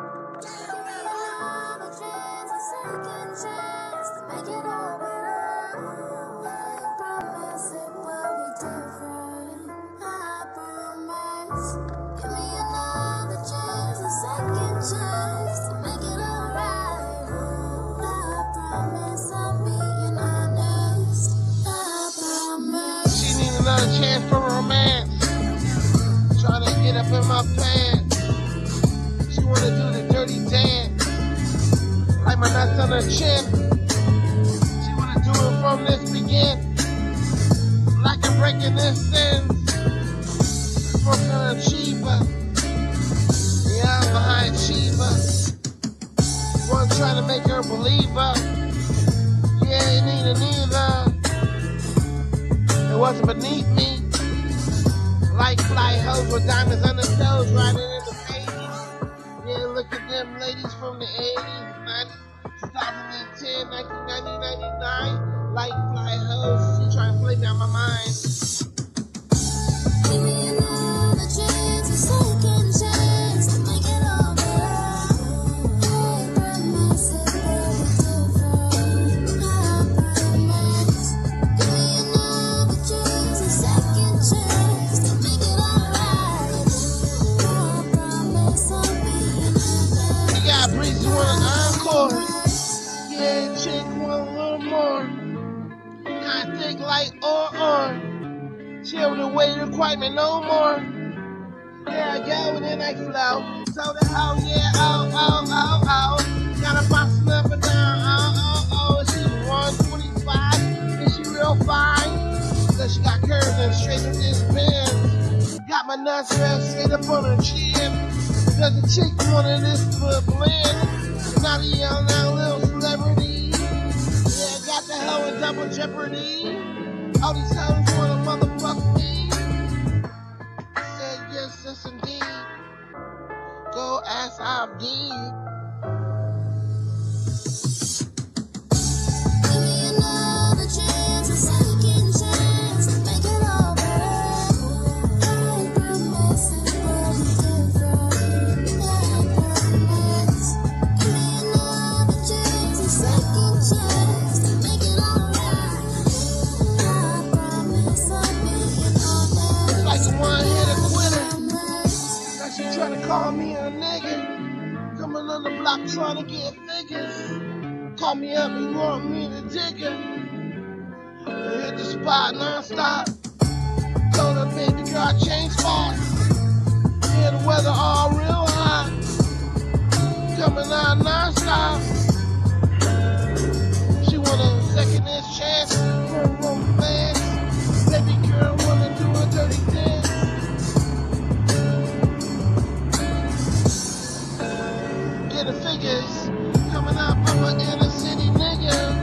She on her chin. She wanna do it from this begin. Like I'm breaking this sins. Smoking a cheaper. Uh. Yeah, I'm behind Shiva. One trying to make her believer. Uh. Yeah, you need a neither. It wasn't beneath me. Like fly hoes with diamonds on their toes, riding in the 80s. Yeah, look at them ladies from the 80s, she trying to play me on my mind. Give me another chance, a second chance to make it all. I promise it will be different. I promise. Give me another chance, a second chance to make it alright. I promise I'll be. We got Breezy want an encore. Yeah, chick want a little more. Thick like or or. Chill the way to quite no more. Yeah, I go and then I flow. So the hell, oh, yeah, oh, oh, oh, oh. Gotta bust up and down, oh, oh, oh. She 125, and she real fine. Cause she got curves and straight with this bend. Got my nuts real straight up on her chin. Cause the chick wanted this to blend. Not a young, now little celebrity. Double jeopardy. All these hoes wanna motherfuck me. Said yes, yes indeed. Go ask Abdi. Give on the block trying to get figures. Call me up and want me to dig it. Hit the spot non-stop. Told her baby girl I changed spots. Yeah, the weather all real hot. Coming out non-stop. Coming out from an inner city nigga.